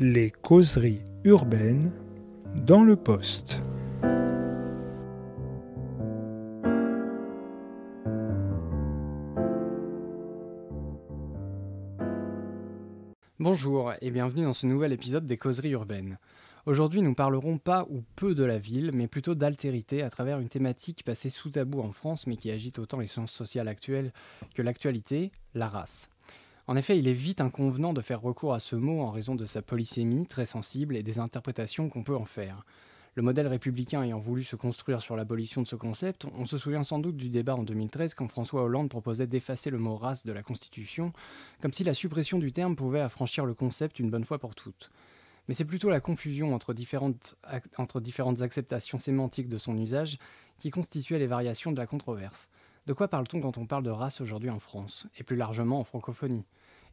les causeries urbaines dans le poste. Bonjour et bienvenue dans ce nouvel épisode des causeries urbaines. Aujourd'hui, nous parlerons pas ou peu de la ville, mais plutôt d'altérité à travers une thématique passée sous tabou en France, mais qui agite autant les sciences sociales actuelles que l'actualité, la race. En effet, il est vite inconvenant de faire recours à ce mot en raison de sa polysémie très sensible et des interprétations qu'on peut en faire. Le modèle républicain ayant voulu se construire sur l'abolition de ce concept, on se souvient sans doute du débat en 2013 quand François Hollande proposait d'effacer le mot race de la Constitution, comme si la suppression du terme pouvait affranchir le concept une bonne fois pour toutes. Mais c'est plutôt la confusion entre différentes, acceptations sémantiques de son usage qui constituait les variations de la controverse. De quoi parle-t-on quand on parle de race aujourd'hui en France, et plus largement en francophonie?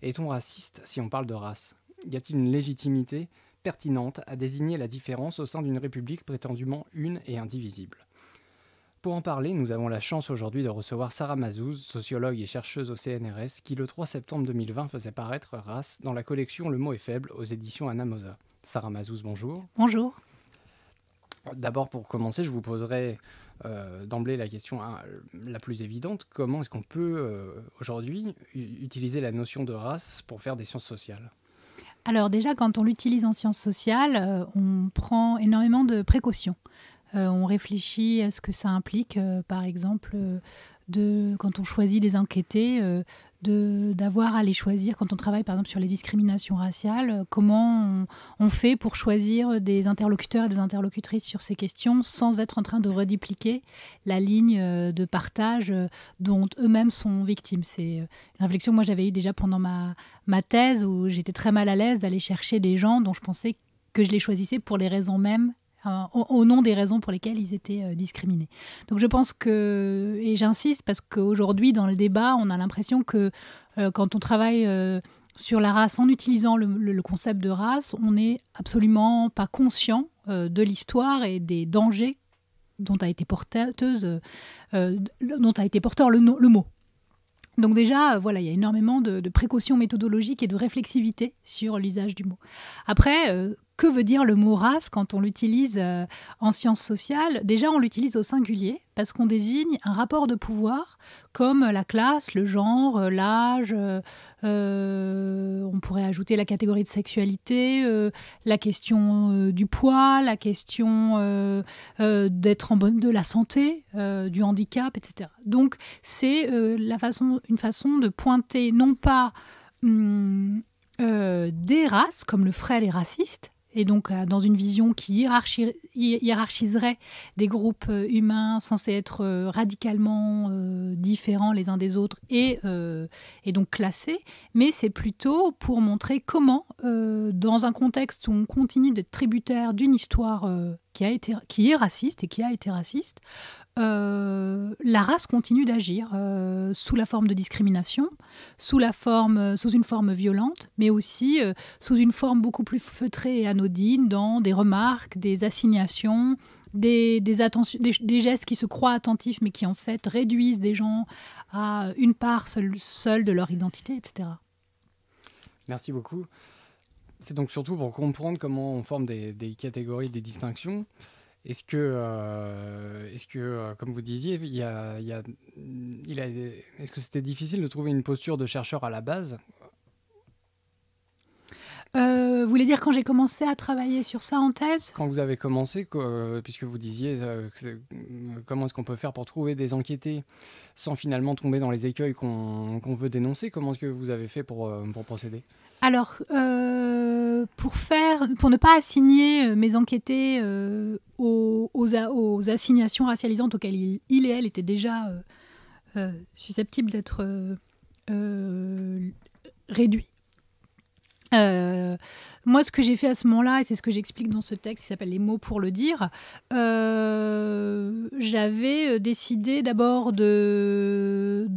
Est-on raciste si on parle de race? Y a-t-il une légitimité pertinente à désigner la différence au sein d'une république prétendument une et indivisible? Pour en parler, nous avons la chance aujourd'hui de recevoir Sarah Mazouz, sociologue et chercheuse au CNRS, qui le 3 septembre 2020 faisait paraître Race dans la collection Le mot est faible aux éditions Anamosa. Sarah Mazouz, bonjour. Bonjour. D'abord, pour commencer, je vous poserai euh, d'emblée la question hein, la plus évidente. Comment est-ce qu'on peut euh, aujourd'hui utiliser la notion de race pour faire des sciences sociales? Alors déjà, quand on l'utilise en sciences sociales, euh, on prend énormément de précautions. on réfléchit à ce que ça implique, par exemple, de, quand on choisit des enquêtés, d'avoir à les choisir quand on travaille par exemple sur les discriminations raciales, euh, comment on, fait pour choisir des interlocuteurs et des interlocutrices sur ces questions sans être en train de redipliquer la ligne euh, de partage euh, dont eux-mêmes sont victimes. C'est une réflexion que moi j'avais eue déjà pendant ma, ma thèse où j'étais très mal à l'aise d'aller chercher des gens dont je pensais que je les choisissais pour les raisons mêmes au, nom des raisons pour lesquelles ils étaient euh, discriminés. Donc je pense que, et j'insiste parce qu'aujourd'hui dans le débat, on a l'impression que euh, quand on travaille euh, sur la race en utilisant le, concept de race, on n'est absolument pas conscient de l'histoire et des dangers dont a été porteur le, mot. Donc déjà, voilà, il y a énormément de, précautions méthodologiques et de réflexivité sur l'usage du mot. Après, que veut dire le mot race quand on l'utilise euh, en sciences sociales? Déjà, on l'utilise au singulier parce qu'on désigne un rapport de pouvoir comme la classe, le genre, euh, l'âge. Euh, on pourrait ajouter la catégorie de sexualité, la question du poids, la question d'être en bonne de la santé, du handicap, etc. Donc, c'est une façon de pointer non pas hum, des races, comme le ferait les racistes, et donc euh, dans une vision qui hiérarchiserait des groupes euh, humains censés être euh, radicalement différents les uns des autres et, et donc classés, mais c'est plutôt pour montrer comment, dans un contexte où on continue d'être tributaire d'une histoire qui, a été, qui est raciste et qui a été raciste, euh, la race continue d'agir euh, sous la forme de discrimination, sous, la forme, sous une forme violente, mais aussi euh, sous une forme beaucoup plus feutrée et anodine dans des remarques, des assignations, des, des, gestes qui se croient attentifs mais qui en fait réduisent des gens à une part seule, de leur identité, etc. Merci beaucoup. C'est donc surtout pour comprendre comment on forme des, catégories, des distinctions. Est-ce que, euh, est-ce que, euh, comme vous disiez, il y a, il a, est-ce que c'était difficile de trouver une posture de chercheur à la base? Euh, vous voulez dire quand j'ai commencé à travailler sur ça en thèse? Quand vous avez commencé, puisque vous disiez comment est-ce qu'on peut faire pour trouver des enquêtés sans finalement tomber dans les écueils qu'on veut dénoncer, comment est-ce que vous avez fait pour, pour procéder? Alors, pour, faire, pour ne pas assigner mes enquêtés aux, aux, assignations racialisantes auxquelles il, et elle étaient déjà euh, euh, susceptibles d'être euh, moi, ce que j'ai fait à ce moment-là, et c'est ce que j'explique dans ce texte qui s'appelle Les mots pour le dire, j'avais décidé d'abord de,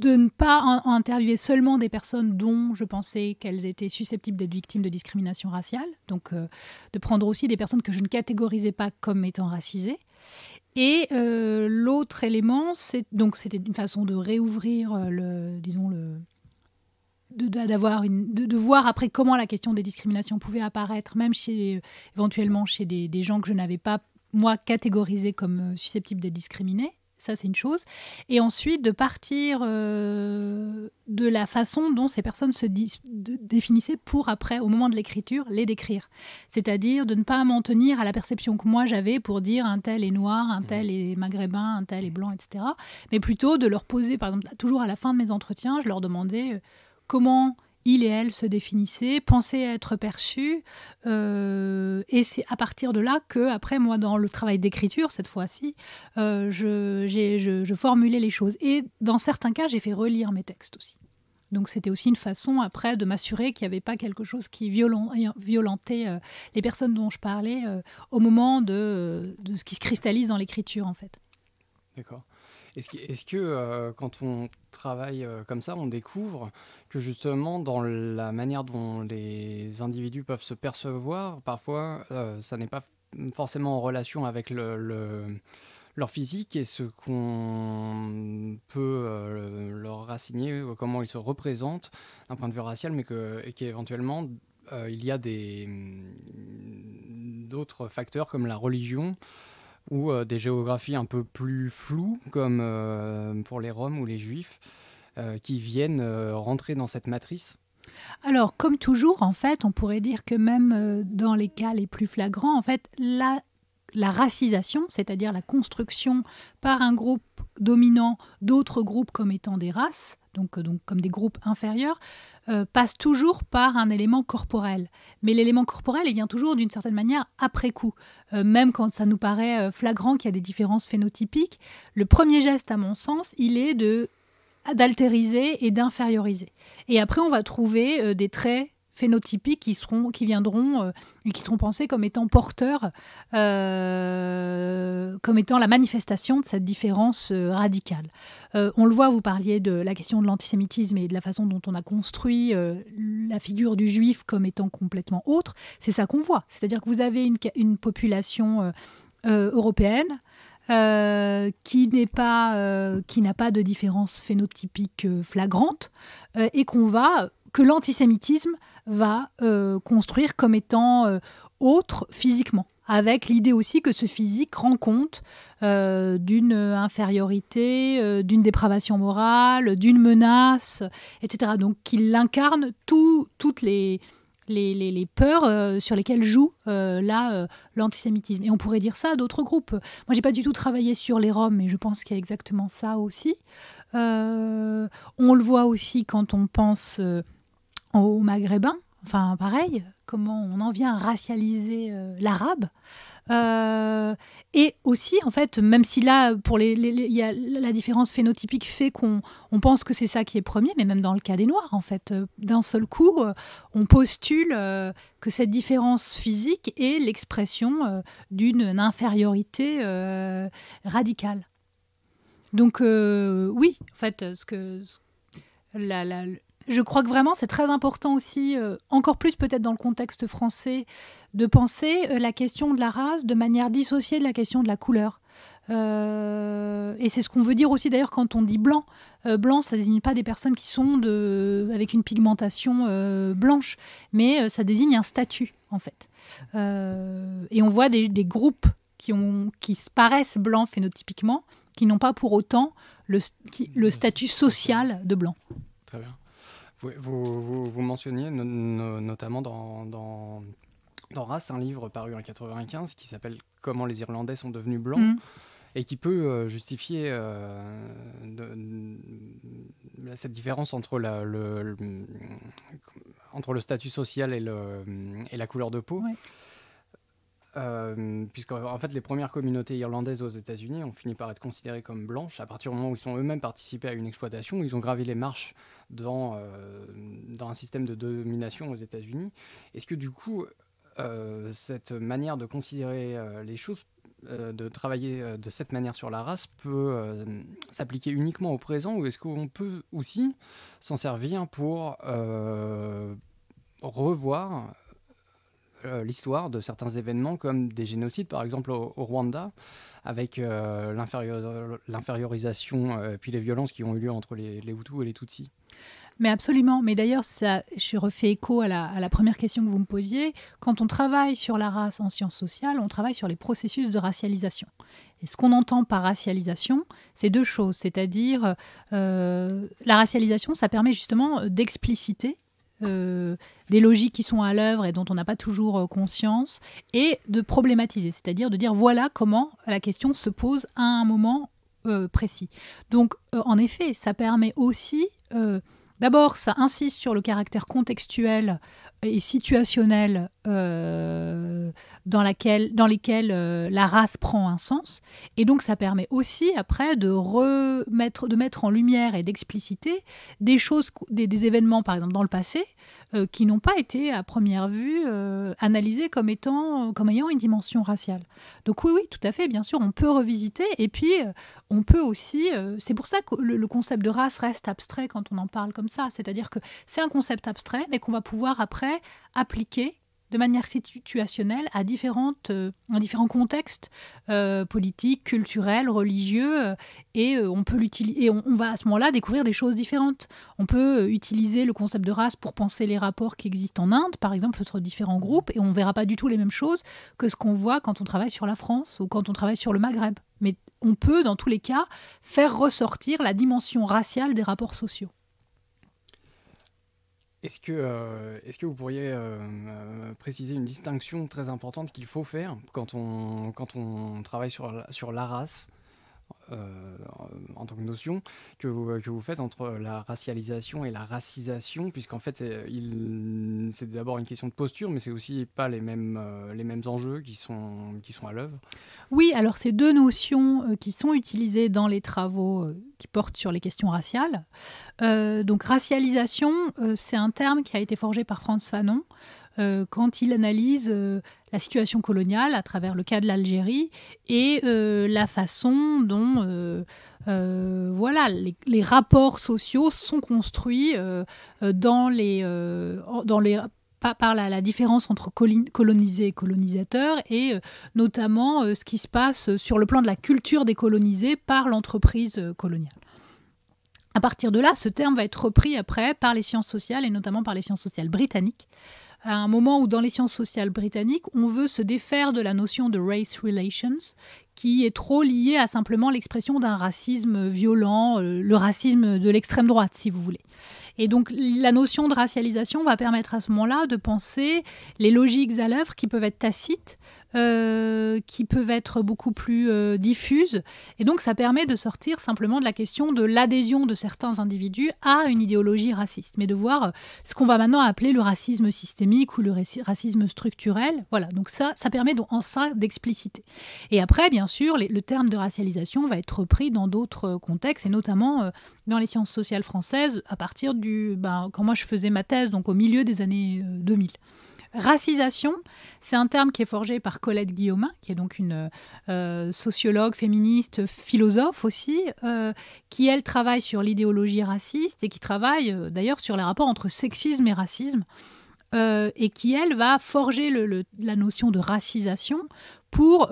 de ne pas interviewer seulement des personnes dont je pensais qu'elles étaient susceptibles d'être victimes de discrimination raciale, donc euh, de prendre aussi des personnes que je ne catégorisais pas comme étant racisées. Et euh, l'autre élément, c'est donc c'était une façon de réouvrir euh, le, disons le, d'avoir une de, voir après comment la question des discriminations pouvait apparaître même chez éventuellement chez des, des gens que je n'avais pas moi catégorisés comme susceptibles d'être discriminés ça, c'est une chose. Et ensuite, de partir euh, de la façon dont ces personnes se définissaient pour après, au moment de l'écriture, les décrire. C'est-à-dire de ne pas m'en tenir à la perception que moi j'avais pour dire un tel est noir, un tel est maghrébin, un tel est blanc, etc. Mais plutôt de leur poser, par exemple, toujours à la fin de mes entretiens, je leur demandais euh, comment il et elle se définissaient, pensaient être perçus. Euh, et c'est à partir de là que, après, moi, dans le travail d'écriture, cette fois-ci, euh, je, formulais les choses. Et dans certains cas, j'ai fait relire mes textes aussi. Donc c'était aussi une façon, après, de m'assurer qu'il n'y avait pas quelque chose qui violentait euh, les personnes dont je parlais au moment de, de ce qui se cristallise dans l'écriture, en fait. D'accord. Est-ce que, euh, quand on travaille euh, comme ça, on découvre que justement dans la manière dont les individus peuvent se percevoir, parfois euh, ça n'est pas forcément en relation avec leur physique et ce qu'on peut leur assigner, comment ils se représentent d'un point de vue racial, mais qu'éventuellement il y a d'autres facteurs comme la religion ou euh, des géographies un peu plus floues, comme euh, pour les Roms ou les Juifs, euh, qui viennent rentrer dans cette matrice? Alors, comme toujours, en fait, on pourrait dire que même dans les cas les plus flagrants, en fait, la, racisation, c'est-à-dire la construction par un groupe dominant d'autres groupes comme étant des races, donc comme des groupes inférieurs, euh, passe toujours par un élément corporel. Mais l'élément corporel, il vient toujours d'une certaine manière après coup. Euh, même quand ça nous paraît euh, flagrant qu'il y a des différences phénotypiques, le premier geste, à mon sens, il est de d'altériser et d'inférioriser. Et après, on va trouver des traits phénotypiques qui, seront, qui viendront euh, et qui seront pensés comme étant porteurs, euh, comme étant la manifestation de cette différence euh, radicale. on le voit, vous parliez de la question de l'antisémitisme et de la façon dont on a construit la figure du juif comme étant complètement autre. C'est ça qu'on voit. C'est-à-dire que vous avez une, population européenne qui n'est pas qui n'a pas de différence phénotypique flagrante et qu'on va que l'antisémitisme va euh, construire comme étant euh, autre physiquement avec l'idée aussi que ce physique rend compte euh, d'une infériorité, d'une dépravation morale, d'une menace, etc. Donc qu'il incarne toutes les, peurs sur lesquelles joue là l'antisémitisme. Et on pourrait dire ça à d'autres groupes. Moi, j'ai pas du tout travaillé sur les Roms, mais je pense qu'il y a exactement ça aussi. on le voit aussi quand on pense aux Maghrébins. Enfin, pareil, comment on en vient à racialiser euh, l'arabe. Euh, et aussi, en fait, même si là, pour les, y a la différence phénotypique fait qu'on on pense que c'est ça qui est premier, mais même dans le cas des Noirs, en fait, euh, d'un seul coup, on postule que cette différence physique est l'expression d'une infériorité radicale. Donc, oui, en fait, ce que, la, je crois que vraiment c'est très important aussi, euh, encore plus peut-être dans le contexte français, de penser euh, la question de la race de manière dissociée de la question de la couleur. Euh, et c'est ce qu'on veut dire aussi d'ailleurs quand on dit blanc. blanc, ça désigne pas des personnes qui sont de, avec une pigmentation blanche, mais ça désigne un statut en fait. et on voit des, groupes qui, ont, qui paraissent blancs phénotypiquement, qui n'ont pas pour autant le, le statut social de blanc. Très bien. Vous, vous, mentionniez notamment dans, dans, dans, Race, un livre paru en 95 qui s'appelle Comment les Irlandais sont devenus blancs. Mm. Et qui peut euh, justifier euh, cette différence entre, la, le, entre le statut social et, le, et la couleur de peau. Euh, puisque en fait les premières communautés irlandaises aux États-Unis ont fini par être considérées comme blanches à partir du moment où ils ont eux-mêmes participé à une exploitation, où ils ont gravi les marches dans, euh, dans un système de domination aux États-Unis. Est-ce que du coup euh, cette manière de considérer les choses, de travailler de cette manière sur la race peut s'appliquer uniquement au présent ou est-ce qu'on peut aussi s'en servir pour revoir euh, l'histoire de certains événements comme des génocides, par exemple au, Rwanda, avec euh, l'infériorisation euh, puis les violences qui ont eu lieu entre les, Hutus et les Tutsis. Mais absolument. Mais d'ailleurs, je refais écho à la, à la, première question que vous me posiez. Quand on travaille sur la race en sciences sociales, on travaille sur les processus de racialisation. Et ce qu'on entend par racialisation, c'est deux choses. C'est-à-dire, euh, la racialisation, ça permet justement d'expliciter euh, des logiques qui sont à l'œuvre et dont on n'a pas toujours euh, conscience, et de problématiser, c'est-à-dire de dire voilà comment la question se pose à un moment précis. Donc, en effet, ça permet aussi D'abord, ça insiste sur le caractère contextuel et situationnel euh, dans, laquelle, dans lesquels euh, la race prend un sens. Et donc, ça permet aussi, après, de, remettre, de mettre en lumière et d'expliciter des choses, des, événements, par exemple, dans le passé, euh, qui n'ont pas été, à première vue, analysés comme, étant, comme ayant une dimension raciale. Donc, oui, oui, tout à fait, bien sûr, on peut revisiter. Et puis, on peut aussi. c'est pour ça que le, concept de race reste abstrait quand on en parle comme ça. C'est-à-dire que c'est un concept abstrait, mais qu'on va pouvoir après appliquer de manière situationnelle à, euh, différents contextes euh, politiques, culturels, religieux, euh, et on peut. Et on, va à ce moment-là découvrir des choses différentes. On peut utiliser le concept de race pour penser les rapports qui existent en Inde, par exemple, entre différents groupes, et on ne verra pas du tout les mêmes choses que ce qu'on voit quand on travaille sur la France ou quand on travaille sur le Maghreb. Mais on peut, dans tous les cas, faire ressortir la dimension raciale des rapports sociaux. Est-ce que, euh, est que vous pourriez euh, euh, préciser une distinction très importante qu'il faut faire quand on, quand on travaille sur, sur la race en tant que notion que vous, que vous, faites entre la racialisation et la racisation, puisqu'en fait, euh, c'est d'abord une question de posture, mais c'est aussi pas les mêmes, euh, les mêmes enjeux qui sont, qui sont à l'œuvre. Oui, alors ces deux notions qui sont utilisées dans les travaux qui portent sur les questions raciales. donc racialisation, c'est un terme qui a été forgé par Franz Fanon. Euh, quand il analyse euh, la situation coloniale à travers le cas de l'Algérie et euh, la façon dont voilà, les, rapports sociaux sont construits dans les, dans les par, la, différence entre colonisés et colonisateurs, et notamment ce qui se passe sur le plan de la culture des colonisés par l'entreprise coloniale. À partir de là, ce terme va être repris après par les sciences sociales, et notamment par les sciences sociales britanniques, à un moment où dans les sciences sociales britanniques, on veut se défaire de la notion de race relations, qui est trop liée à simplement l'expression d'un racisme violent, euh, le racisme de l'extrême droite, si vous voulez. Et donc la notion de racialisation va permettre à ce moment-là de penser les logiques à l'œuvre qui peuvent être tacites, euh, qui peuvent être beaucoup plus euh, diffuses. Et donc, ça permet de sortir simplement de la question de l'adhésion de certains individus à une idéologie raciste, mais de voir euh, ce qu'on va maintenant appeler le racisme systémique ou le racisme structurel. Voilà, donc ça, ça permet donc en ça d'expliciter. Et après, bien sûr, le terme de racialisation va être repris dans d'autres contextes, et notamment dans les sciences sociales françaises, à partir du... Ben, quand moi je faisais ma thèse, donc au milieu des années 2000. Racisation, c'est un terme qui est forgé par Colette Guillaumin, qui est donc une euh, sociologue, féministe, philosophe aussi, euh, qui elle travaille sur l'idéologie raciste et qui travaille euh, d'ailleurs sur les rapports entre sexisme et racisme. et qui, elle, va forger la notion de racisation pour,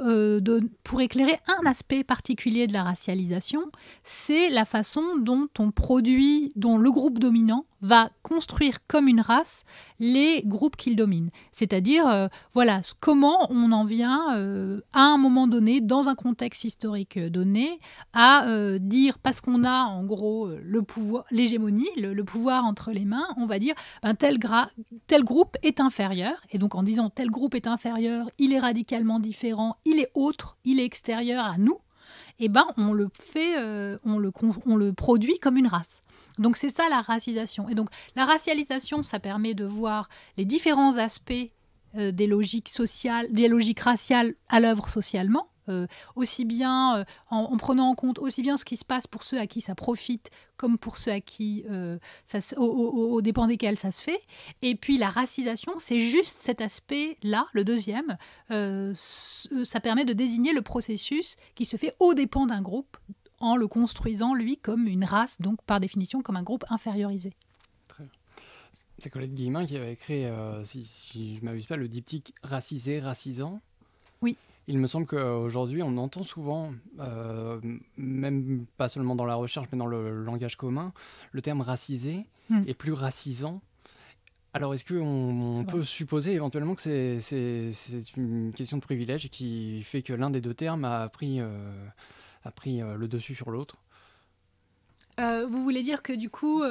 pour éclairer un aspect particulier de la racialisation, c'est la façon dont on produit, dont le groupe dominant va construire comme une race les groupes qu'il domine. C'est-à-dire, euh, voilà, comment on en vient euh, à un moment donné, dans un contexte historique donné, à euh, dire, parce qu'on a en gros l'hégémonie, le, pouvoir entre les mains, on va dire, ben, tel groupe est inférieur. Et donc en disant tel groupe est inférieur, il est radicalement différent, il est autre, il est extérieur à nous, eh ben on le fait, on, le, on le produit comme une race. Donc c'est ça la racisation. Et donc la racialisation, ça permet de voir les différents aspects euh, des logiques sociales, des logiques raciales à l'œuvre socialement. Euh, aussi bien euh, en, prenant en compte aussi bien ce qui se passe pour ceux à qui ça profite comme pour ceux à qui ça au, dépend desquels ça se fait et puis la racisation c'est juste cet aspect là le deuxième ça permet de désigner le processus qui se fait au dépend d'un groupe en le construisant, lui, comme une race, donc par définition comme un groupe infériorisé. C'est Colette Guillemin qui avait écrit, euh, si, je ne m'abuse pas, le diptyque racisé, racisant. Oui. Il me semble qu'aujourd'hui, on entend souvent, euh, même pas seulement dans la recherche, mais dans le langage commun, le terme racisé Hmm. est plus racisant. Alors, est-ce qu'on on peut supposer éventuellement que c'est- c'est c'est une question de privilège et qui fait que l'un des deux termes a pris, euh, a pris euh, le dessus sur l'autre? Vous voulez dire que du coup,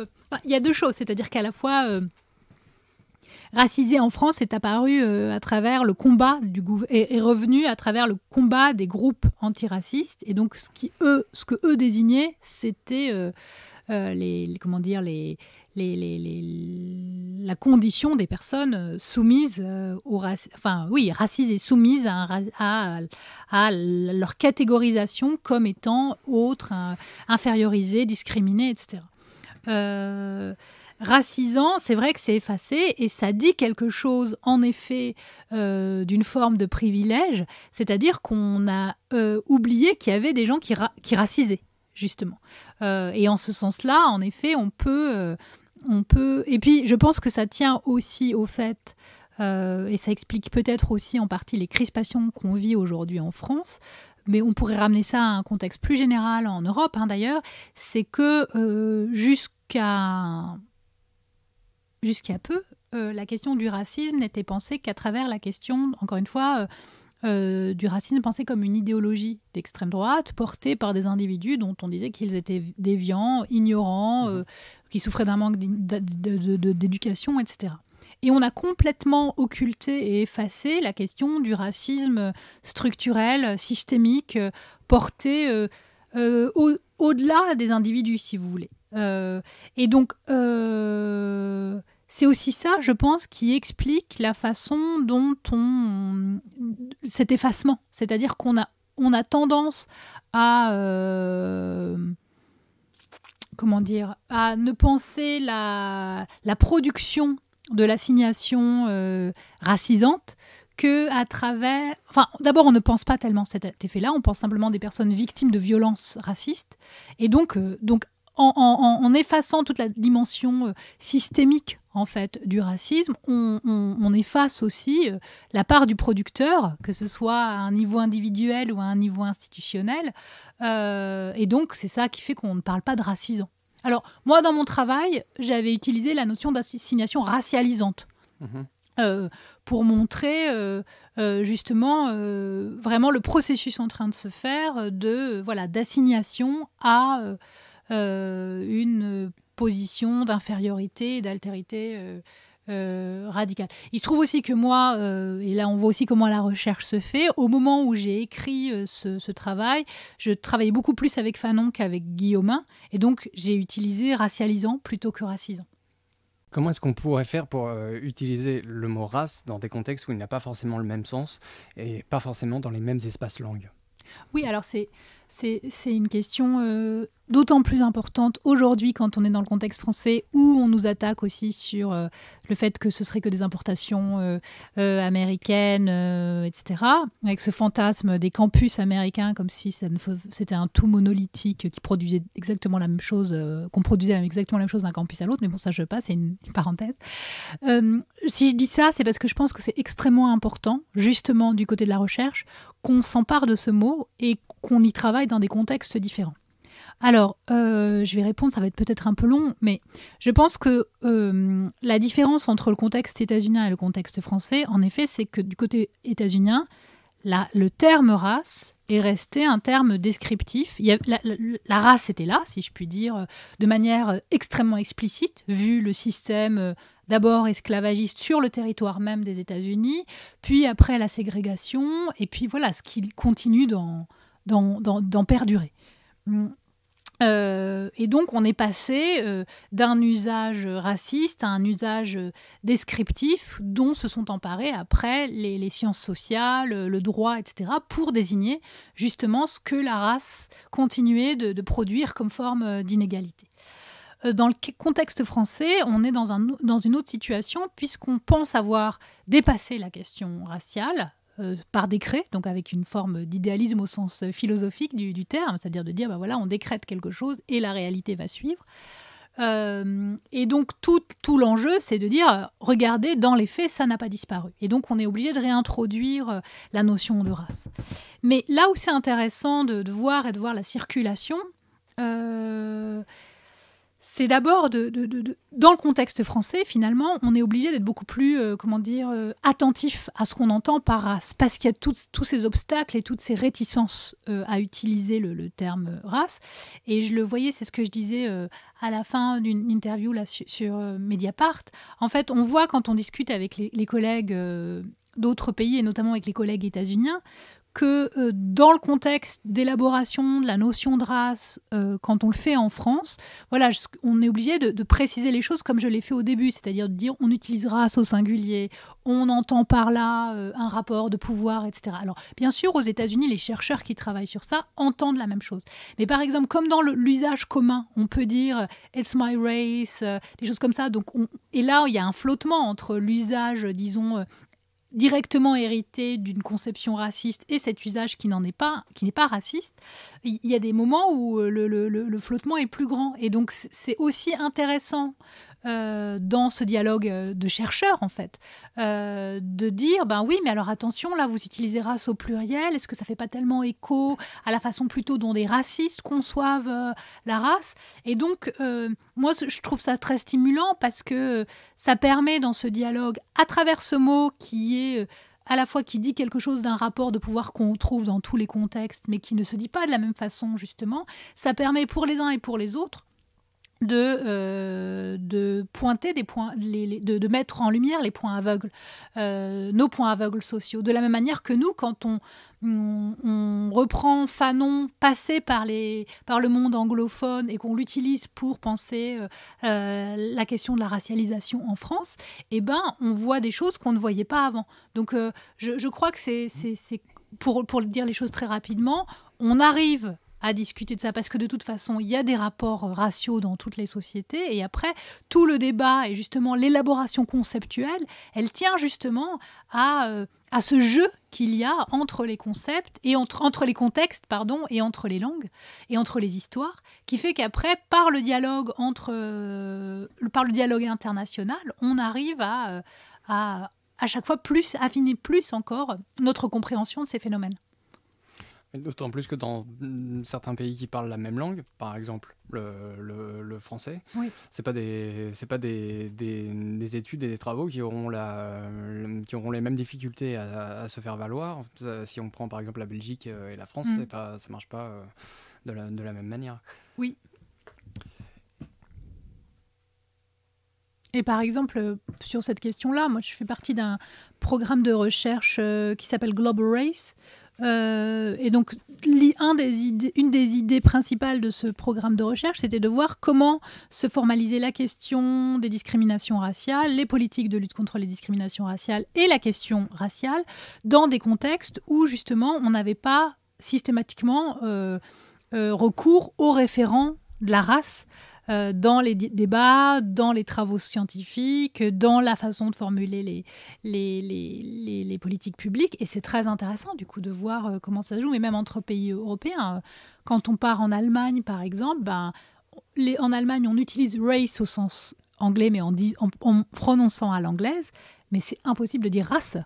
il y a deux choses, c'est-à-dire qu'à la fois, racisé en France est apparu euh, à travers le combat du est, revenu à travers le combat des groupes antiracistes, et donc ce qui eux, ce que eux désignaient, c'était euh, euh, les, comment dire les les, les- la condition des personnes soumises au enfin oui racisées soumises à, un à, leur catégorisation comme étant autres hein, infériorisé, discriminé, etc. racisant, c'est vrai que c'est effacé et ça dit quelque chose, en effet, euh, d'une forme de privilège, c'est-à-dire qu'on a euh, oublié qu'il y avait des gens qui, ra- qui racisaient, justement. Euh, et en ce sens-là, en effet, on peut, on peut. Et puis, je pense que ça tient aussi au fait. et ça explique peut-être aussi en partie les crispations qu'on vit aujourd'hui en France, mais on pourrait ramener ça à un contexte plus général en Europe hein, d'ailleurs, c'est que jusqu'à jusqu'à peu, euh, la question du racisme n'était pensée qu'à travers la question, encore une fois, euh, euh, du racisme pensé comme une idéologie d'extrême droite portée par des individus dont on disait qu'ils étaient déviants, ignorants, euh, qui souffraient d'un manque d'éducation, etc. Et on a complètement occulté et effacé la question du racisme structurel, systémique, porté au- au-delà des individus, si vous voulez. Euh, et donc, euh, c'est aussi ça, je pense, qui explique la façon dont on... cet effacement. C'est-à-dire qu'on a, on a tendance à... euh, comment dire À ne penser la, la production de l'assignation racisante que à travers... Enfin, d'abord, on ne pense pas tellement cet effet-là, on pense simplement des personnes victimes de violences racistes. Et donc, donc en, en- en effaçant toute la dimension euh, systémique en fait du racisme, on, on- on efface aussi euh, la part du producteur, que ce soit à un niveau individuel ou à un niveau institutionnel. Euh, et donc, c'est ça qui fait qu'on ne parle pas de racisant. Alors, moi, dans mon travail, j'avais utilisé la notion d'assignation racialisante Mhm. euh, pour montrer euh, euh, justement vraiment le processus en train de se faire de voilà d'assignation à une position d'infériorité et d'altérité euh, euh, radicale. Il se trouve aussi que moi, euh, et là on voit aussi comment la recherche se fait, au moment où j'ai écrit euh, ce, ce travail, je travaillais beaucoup plus avec Fanon qu'avec Guillaumin, et donc j'ai utilisé racialisant plutôt que racisant. Comment est-ce qu'on pourrait faire pour euh, utiliser le mot race dans des contextes où il n'a pas forcément le même sens et pas forcément dans les mêmes espaces langues? Oui, alors c'est c'est une question euh, d'autant plus importante aujourd'hui quand on est dans le contexte français où on nous attaque aussi sur euh, le fait que ce serait que des importations euh, américaines, etc. Avec ce fantasme des campus américains comme si c'était un tout monolithique qui produisait exactement la même chose, qu'on produisait exactement la même chose d'un campus à l'autre. Mais bon, ça je passe, c'est une, une parenthèse. Si je dis ça, c'est parce que je pense que c'est extrêmement important, justement du côté de la recherche, qu'on s'empare de ce mot et qu'on y travaille dans des contextes différents. Alors, euh, je vais répondre, ça va être peut-être un peu long, mais je pense que euh, la différence entre le contexte états-unien et le contexte français, en effet, c'est que du côté états-unien, le terme race est resté un terme descriptif. La, la- race était là, si je puis dire, de manière extrêmement explicite, vu le système euh, d'abord esclavagiste sur le territoire même des États-Unis, puis après la ségrégation, et puis voilà, ce qui continue d'en d'en- perdurer. Hum. Euh, et donc, on est passé euh, d'un usage raciste à un usage euh, descriptif dont se sont emparés après les, sciences sociales, le droit, etc., pour désigner justement ce que la race continuait de, produire comme forme d'inégalité. Dans le contexte français, on est dans une autre situation puisqu'on pense avoir dépassé la question raciale euh, par décret, donc avec une forme d'idéalisme au sens philosophique du, terme, c'est-à-dire de dire, bah voilà, on décrète quelque chose et la réalité va suivre. Euh, et donc tout, tout l'enjeu, c'est de dire, regardez, dans les faits, ça n'a pas disparu. Et donc on est obligé de réintroduire euh, la notion de race. Mais là où c'est intéressant de, voir et de voir la circulation, c'est d'abord dans le contexte français, finalement, on est obligé d'être beaucoup plus, euh, comment dire, euh, attentif à ce qu'on entend par race, parce qu'il y a tous ces obstacles et toutes ces réticences euh, à utiliser le, terme race. Et je le voyais, c'est ce que je disais à la fin d'une interview là sur, Mediapart. En fait, on voit quand on discute avec les, les collègues d'autres pays et notamment avec les collègues états-uniens que euh, dans le contexte d'élaboration de la notion de race, euh, quand on le fait en France, voilà, on est obligé de, préciser les choses comme je l'ai fait au début, c'est-à-dire de dire on utilise race au singulier, on entend par là euh, un rapport de pouvoir, etc. Alors, bien sûr, aux États-Unis, les chercheurs qui travaillent sur ça entendent la même chose. Mais par exemple, comme dans l'usage commun, on peut dire it's my race, des choses comme ça. Donc, et là, il y a un flottement entre l'usage, disons, directement hérité d'une conception raciste et cet usage qui n'en est pas, qui n'est pas raciste, il y a des moments où euh, le, le, flottement est plus grand. Et donc c'est aussi intéressant euh, dans ce dialogue euh, de chercheurs, en fait, euh, de dire, ben oui, mais alors attention, là, vous utilisez race au pluriel, est-ce que ça fait pas tellement écho à la façon plutôt dont des racistes conçoivent la race? Et donc, moi, je trouve ça très stimulant parce que ça permet dans ce dialogue, à travers ce mot qui est à la fois qui dit quelque chose d'un rapport de pouvoir qu'on trouve dans tous les contextes, mais qui ne se dit pas de la même façon, justement, ça permet pour les uns et pour les autres de, euh, de pointer des points, de, mettre en lumière les points aveugles, euh, nos points aveugles sociaux. De la même manière que nous, quand on, reprend Fanon passé par, le monde anglophone et qu'on l'utilise pour penser euh, la question de la racialisation en France, eh ben, on voit des choses qu'on ne voyait pas avant. Donc je, crois que c'est, pour dire les choses très rapidement, on arrive à discuter de ça parce que de toute façon, il y a des rapports raciaux dans toutes les sociétés et après, tout le débat et justement l'élaboration conceptuelle, elle tient justement à, euh, à ce jeu qu'il y a entre les concepts et entre, entre les contextes pardon et entre les langues et entre les histoires qui fait qu'après par le dialogue entre euh, par le dialogue international, on arrive à, euh, à à chaque fois plus affiner plus encore notre compréhension de ces phénomènes. D'autant plus que dans certains pays qui parlent la même langue, par exemple le, le, français, oui. c'est pas des c'est pas des, des, études et des travaux qui auront la qui auront les mêmes difficultés à, se faire valoir. Si on prend par exemple la Belgique euh, et la France, mm. c'est pas ça marche pas euh, de la, de la même manière. Oui. Et par exemple, sur cette question-là, moi je fais partie d'un programme de recherche euh, qui s'appelle Global Race, euh, et donc, une des idées principales de ce programme de recherche, c'était de voir comment se formaliser la question des discriminations raciales, les politiques de lutte contre les discriminations raciales et la question raciale dans des contextes où justement on n'avait pas systématiquement euh, euh, recours aux référents de la race euh, dans les débats, dans les travaux scientifiques, dans la façon de formuler les, politiques publiques. Et c'est très intéressant, du coup, de voir euh, comment ça se joue, mais même entre pays européens. Quand on part en Allemagne, par exemple, ben, en Allemagne, on utilise race au sens anglais, mais en, en prononçant à l'anglaise, mais c'est impossible de dire race.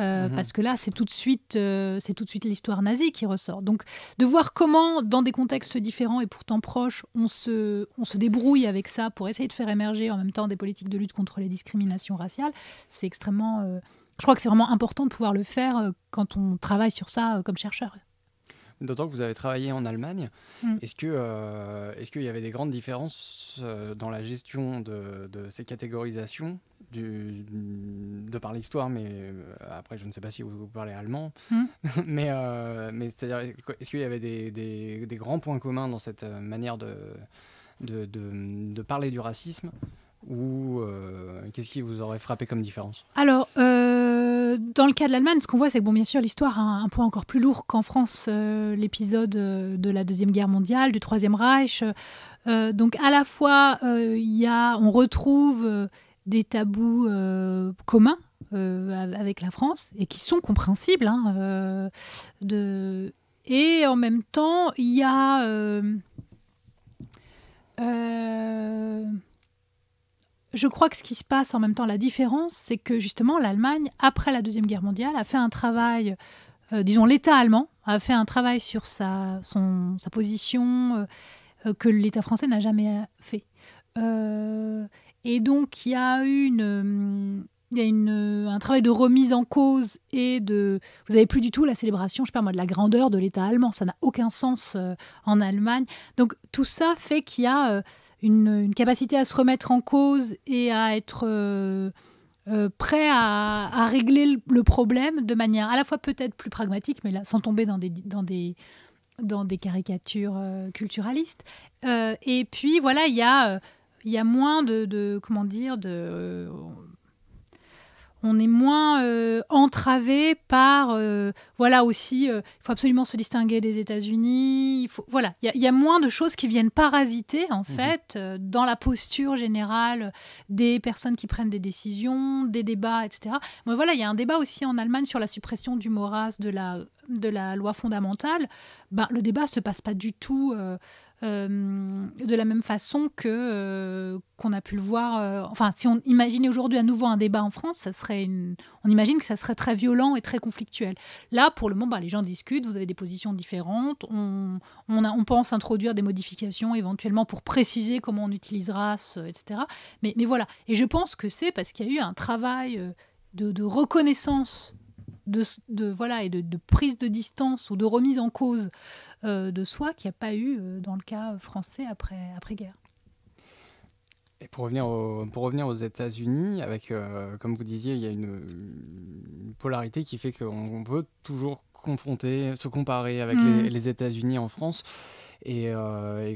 Euh, mhm. Parce que là, c'est tout de suite, euh, c'est tout de suite l'histoire nazie qui ressort. Donc, de voir comment, dans des contextes différents et pourtant proches, on se, on se débrouille avec ça pour essayer de faire émerger en même temps des politiques de lutte contre les discriminations raciales, c'est extrêmement. Euh, je crois que c'est vraiment important de pouvoir le faire quand on travaille sur ça comme chercheur. D'autant que vous avez travaillé en Allemagne. Mm. Est-ce que est-ce qu'il y avait des grandes différences dans la gestion de, de ces catégorisations du, de par l'histoire, mais euh, après, je ne sais pas si vous, parlez allemand. Hmm. mais euh, mais c'est-à-dire, est-ce qu'il y avait des, des, des, grands points communs dans cette euh, manière de, de, de, parler du racisme ou qu'est-ce qui vous aurait frappé comme différence? Alors, dans le cas de l'Allemagne, ce qu'on voit, c'est que, bon, bien sûr, l'histoire a un, point encore plus lourd qu'en France, l'épisode de la Deuxième Guerre mondiale, du Troisième Reich. donc, à la fois, y a, on retrouve des tabous euh, communs euh, avec la France et qui sont compréhensibles. Hein, euh. Et en même temps, il y a... je crois que ce qui se passe en même temps, la différence, c'est que justement l'Allemagne, après la Deuxième Guerre mondiale, a fait un travail, euh, disons l'État allemand a fait un travail sur sa, son, sa position que l'État français n'a jamais fait. et donc il y a eu un travail de remise en cause et de... Vous n'avez plus du tout la célébration, je sais pas moi, de la grandeur de l'État allemand. Ça n'a aucun sens euh, en Allemagne. Donc tout ça fait qu'il y a euh, une, capacité à se remettre en cause et à être euh, prêt à, régler le, problème de manière à la fois peut-être plus pragmatique, mais là, sans tomber dans des... Dans des dans des caricatures culturalistes. et puis voilà, il y a, y a moins de, de comment dire, de on est moins euh, entravé par euh, voilà aussi euh, il faut absolument se distinguer des États-Unis voilà il y, a moins de choses qui viennent parasiter en mhm. fait dans la posture générale des personnes qui prennent des décisions des débats etc mais voilà il y a un débat aussi en Allemagne sur la suppression du moras de la de la loi fondamentale ben, le débat se passe pas du tout euh, de la même façon que euh, qu'on a pu le voir. Euh, enfin, si on imaginait aujourd'hui à nouveau un débat en France, ça serait une, on imagine que ça serait très violent et très conflictuel. Là, pour le moment, bah, les gens discutent, vous avez des positions différentes, on, on, on pense introduire des modifications éventuellement pour préciser comment on utilisera, ce, etc. Mais, mais voilà. Et je pense que c'est parce qu'il y a eu un travail de reconnaissance de, de, voilà et de, de, prise de distance ou de remise en cause euh, de soi qu'il n'y a pas eu euh, dans le cas français après, après guerre. Et pour revenir, pour revenir aux États-Unis, avec, euh, comme vous disiez, il y a une, polarité qui fait qu'on veut toujours confronter, se comparer avec les, mm. États-Unis en France. Et,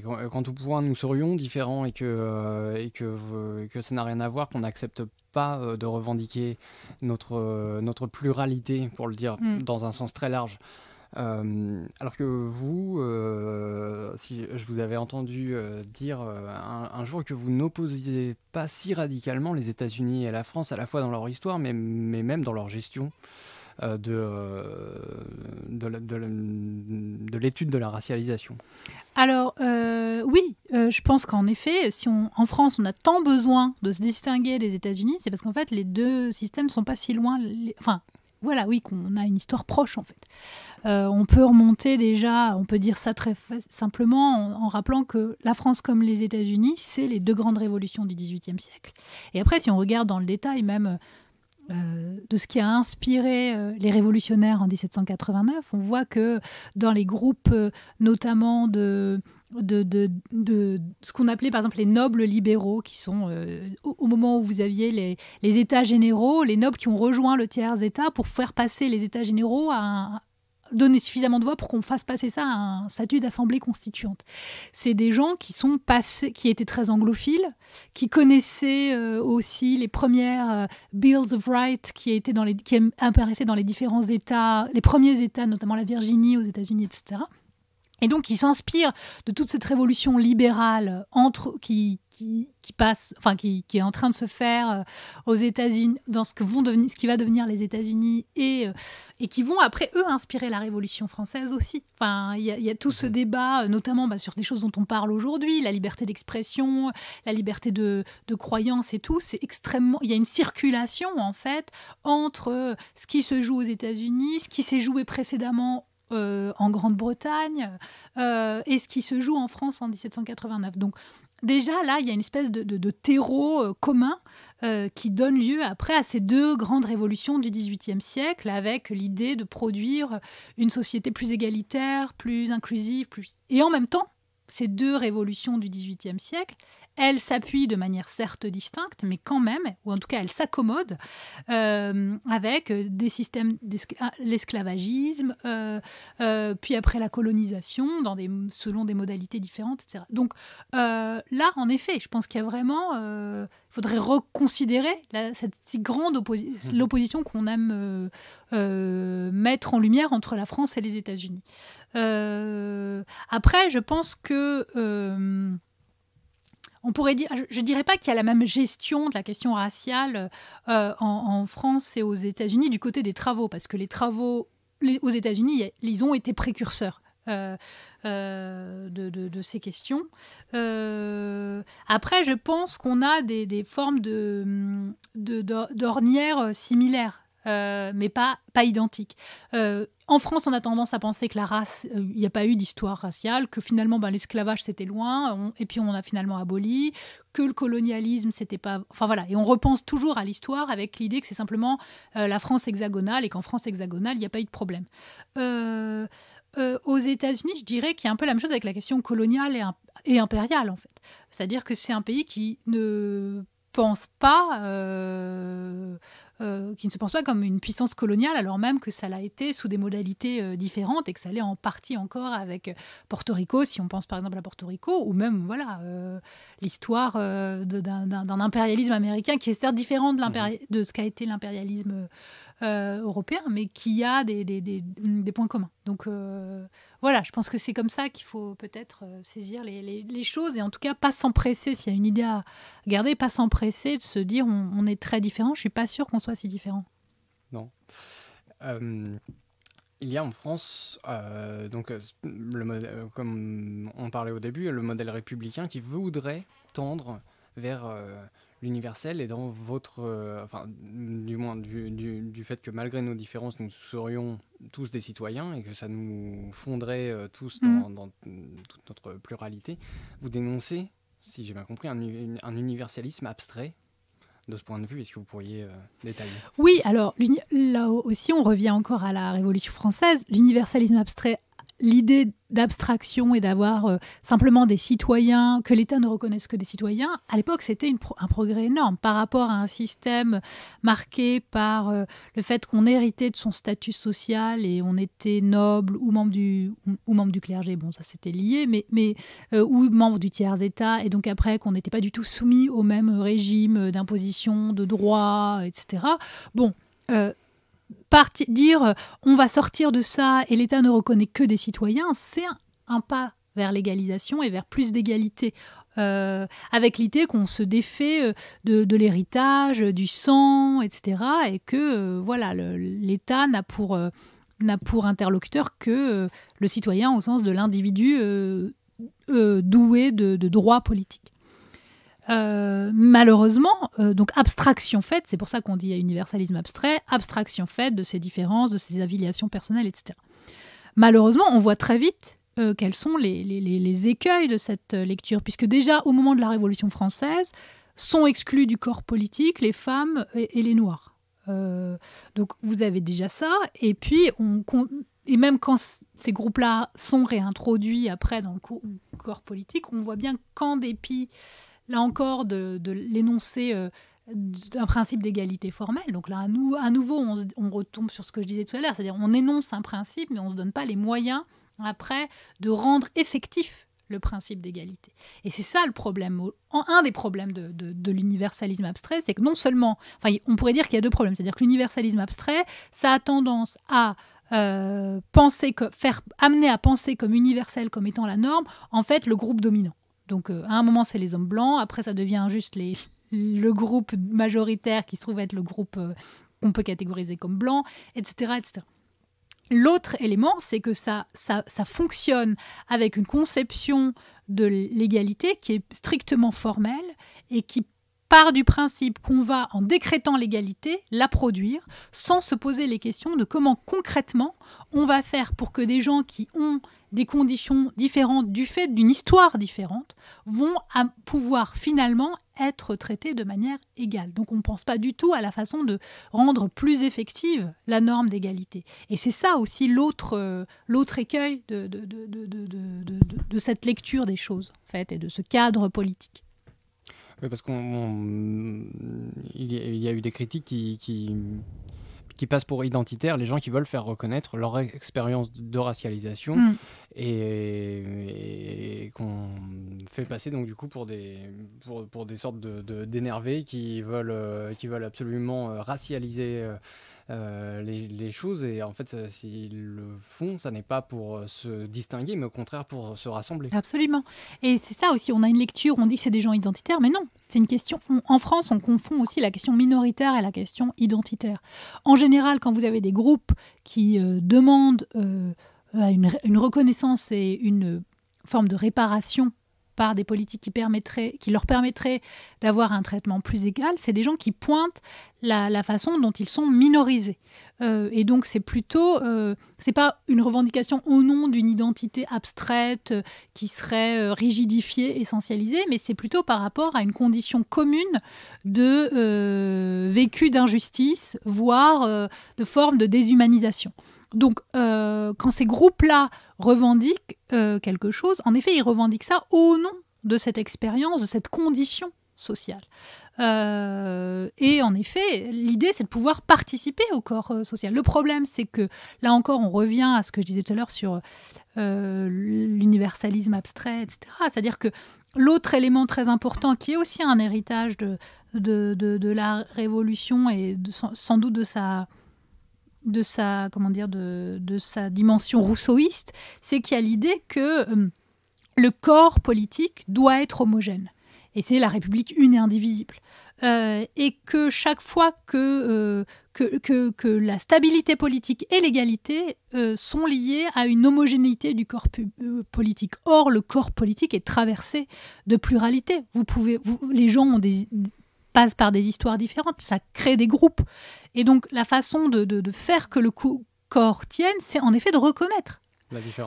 quand, au point nous serions différents et que, et que, que ça n'a rien à voir, qu'on n'accepte pas de revendiquer notre, notre pluralité, pour le dire mm. dans un sens très large, euh, alors que vous, euh, si je vous avais entendu euh, dire un, jour que vous n'opposiez pas si radicalement les États-Unis et la France à la fois dans leur histoire, mais, mais même dans leur gestion de, de, de l'étude de la racialisation. Alors oui, je pense qu'en effet, si on, en France on a tant besoin de se distinguer des États-Unis, c'est parce qu'en fait les deux systèmes ne sont pas si loin. enfin, voilà, oui, qu'on a une histoire proche en fait. Euh, on peut remonter déjà, on peut dire ça très simplement en, rappelant que la France comme les États-Unis, c'est les deux grandes révolutions du XVIIIe siècle. Et après, si on regarde dans le détail même euh, de ce qui a inspiré euh, les révolutionnaires en 1789, on voit que dans les groupes notamment de ce qu'on appelait par exemple les nobles libéraux, qui sont euh, au, moment où vous aviez les, les, États généraux, les nobles qui ont rejoint le tiers-État pour faire passer les États généraux à donner suffisamment de voix pour qu'on fasse passer ça à un statut d'assemblée constituante. C'est des gens qui sont passés, qui étaient très anglophiles, qui connaissaient euh, aussi les premières euh, bills of rights qui étaient dans les, qui apparaissaient dans les différents États, les premiers États, notamment la Virginie aux États-Unis, etc. Et donc, il s'inspire de toute cette révolution libérale entre, qui, qui, passe, enfin, qui, qui, est en train de se faire euh, aux États-Unis, dans ce, que vont devenir, ce qui va devenir les États-Unis, et, euh, et qui vont après, eux, inspirer la Révolution française aussi. Enfin, il y, a tout ce débat, euh, notamment bah, sur des choses dont on parle aujourd'hui, la liberté d'expression, la liberté de, de croyance et tout. C'est extrêmement. Il y a une circulation, en fait, entre ce qui se joue aux États-Unis, ce qui s'est joué précédemment euh, en Grande-Bretagne euh, et ce qui se joue en France en 1789. Donc déjà là, il y a une espèce de, terreau euh, commun qui donne lieu après à ces deux grandes révolutions du XVIIIe siècle avec l'idée de produire une société plus égalitaire, plus inclusive, plus... et en même temps, ces deux révolutions du XVIIIe siècle, elle s'appuie de manière certes distincte, mais quand même, ou en tout cas elle s'accommode euh, avec des systèmes, ah, l'esclavagisme, euh, euh, puis après la colonisation, dans des, selon des modalités différentes, etc. Donc là, en effet, je pense qu'il y a vraiment, il faudrait reconsidérer cette si grande opposition, mmh. l'opposition qu'on aime mettre en lumière entre la France et les États-Unis. Après, je pense que on pourrait dire, je ne dirais pas qu'il y a la même gestion de la question raciale euh, en, France et aux États-Unis du côté des travaux, parce que les travaux aux États-Unis, ils ont été précurseurs. Euh, euh, de, ces questions. Euh, après, je pense qu'on a des, formes de, d'ornières similaires. mais pas, pas identiques. En France, on a tendance à penser que la race, il n'y a pas eu d'histoire raciale, que finalement ben, l'esclavage c'était loin, et puis on a finalement aboli, que le colonialisme c'était pas. Enfin voilà, et on repense toujours à l'histoire avec l'idée que c'est simplement la France hexagonale et qu'en France hexagonale, il n'y a pas eu de problème. aux États-Unis, je dirais qu'il y a un peu la même chose avec la question coloniale et impériale en fait. C'est-à-dire que c'est un pays qui ne pense pas, euh, euh, qui ne se pense pas comme une puissance coloniale, alors même que ça l'a été sous des modalités euh, différentes et que ça l'est en partie encore avec Porto Rico, si on pense par exemple à Porto Rico, ou même voilà l'histoire d'un impérialisme américain qui est certes différent de, mmh. de ce qu'a été l'impérialisme euh, européen, mais qui a des, des, des, points communs. Donc euh, voilà, je pense que c'est comme ça qu'il faut peut-être euh, saisir les, les, choses et en tout cas pas s'empresser, s'il y a une idée à garder, pas s'empresser de se dire on, est très différent. Je suis pas sûr qu'on soit si différent. Non. il y a en France, donc, comme on parlait au début, le modèle républicain qui voudrait tendre vers l'universel et dans votre, euh, enfin, du moins du, du, fait que malgré nos différences, nous serions tous des citoyens et que ça nous fonderait euh, tous mm. dans, toute notre pluralité, vous dénoncez, si j'ai bien compris, un, un, universalisme abstrait. De ce point de vue, est-ce que vous pourriez euh, détailler? Oui, alors là aussi, on revient encore à la Révolution française. L'universalisme abstrait l'idée d'abstraction et d'avoir euh, simplement des citoyens, que l'État ne reconnaisse que des citoyens, à l'époque, c'était un progrès énorme par rapport à un système marqué par euh, le fait qu'on héritait de son statut social et on était noble ou membre du, ou, membre du clergé, bon, ça c'était lié, mais, mais euh, ou membre du tiers-État, et donc après qu'on n'était pas du tout soumis au même régime d'imposition, de droit, etc. Bon, dire euh, on va sortir de ça et l'État ne reconnaît que des citoyens, c'est un, pas vers l'égalisation et vers plus d'égalité. Euh, avec l'idée qu'on se défait euh, de, l'héritage, du sang, etc. Et que voilà, l'État n'a pour, interlocuteur que le citoyen au sens de l'individu doué de droits politiques. Euh, malheureusement, euh, donc abstraction faite, c'est pour ça qu'on dit universalisme abstrait, abstraction faite de ces différences, de ces affiliations personnelles, etc. Malheureusement, on voit très vite euh, quels sont les, les, écueils de cette lecture, puisque déjà au moment de la Révolution française, sont exclus du corps politique les femmes et, les noirs. donc vous avez déjà ça, et puis on, et même quand ces groupes-là sont réintroduits après dans le corps politique, on voit bien qu'en dépit là encore, de, l'énoncé euh, d'un principe d'égalité formelle. Donc là, à nouveau, on, retombe sur ce que je disais tout à l'heure, c'est-à-dire on énonce un principe, mais on ne se donne pas les moyens après de rendre effectif le principe d'égalité. Et c'est ça le problème. Un des problèmes de, l'universalisme abstrait, c'est que non seulement, enfin, on pourrait dire qu'il y a deux problèmes, c'est-à-dire que l'universalisme abstrait, ça a tendance à euh, penser que, faire amener à penser comme universel comme étant la norme, en fait, le groupe dominant. Donc euh, à un moment, c'est les hommes blancs, après ça devient juste le groupe majoritaire qui se trouve être le groupe euh, qu'on peut catégoriser comme blanc, etc. etc. L'autre élément, c'est que ça, ça, fonctionne avec une conception de l'égalité qui est strictement formelle et qui part du principe qu'on va, en décrétant l'égalité, la produire, sans se poser les questions de comment concrètement on va faire pour que des gens qui ont des conditions différentes du fait d'une histoire différente vont pouvoir finalement être traités de manière égale. Donc on ne pense pas du tout à la façon de rendre plus effective la norme d'égalité. Et c'est ça aussi l'autre euh, écueil de, de, cette lecture des choses en fait, et de ce cadre politique. Oui, parce qu'il y, y, a eu des critiques qui qui passent pour identitaires les gens qui veulent faire reconnaître leur expérience de racialisation mm. et, qu'on fait passer donc du coup pour des, pour, pour des sortes d'énervés de, qui, veulent, euh, qui veulent absolument euh, racialiser euh, euh, les, choses. Et en fait, s'ils le font, ça n'est pas pour euh, se distinguer, mais au contraire pour se rassembler. Absolument. Et c'est ça aussi, on a une lecture, on dit que c'est des gens identitaires, mais non, c'est une question. en France, on confond aussi la question minoritaire et la question identitaire. En général, quand vous avez des groupes qui euh, demandent une reconnaissance et une forme de réparation par des politiques qui, leur permettraient d'avoir un traitement plus égal, c'est des gens qui pointent la, façon dont ils sont minorisés. Euh, et donc c'est plutôt, euh, c'est pas une revendication au nom d'une identité abstraite euh, qui serait rigidifiée, essentialisée, mais c'est plutôt par rapport à une condition commune de vécu d'injustice, voire de forme de déshumanisation. Donc, quand ces groupes-là revendiquent quelque chose, en effet, ils revendiquent ça au nom de cette expérience, de cette condition sociale. Euh, et en effet, l'idée, c'est de pouvoir participer au corps euh, social. Le problème, c'est que là encore, on revient à ce que je disais tout à l'heure sur euh, l'universalisme abstrait, etc. C'est-à-dire que l'autre élément très important, qui est aussi un héritage de, la Révolution et sans doute de sa de sa comment dire de, de sa dimension rousseauiste, c'est qu'il y a l'idée que le corps politique doit être homogène et c'est la République une et indivisible. Euh, et que chaque fois euh, que, que, que, la stabilité politique et l'égalité euh, sont liées à une homogénéité du corps politique. Or, le corps politique est traversé de pluralité. Vous pouvez, les gens ont des, passent par des histoires différentes, ça crée des groupes. Et donc, la façon de, de, de faire que le corps tienne, c'est en effet de reconnaître